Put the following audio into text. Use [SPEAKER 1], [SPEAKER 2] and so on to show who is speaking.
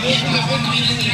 [SPEAKER 1] Thank you.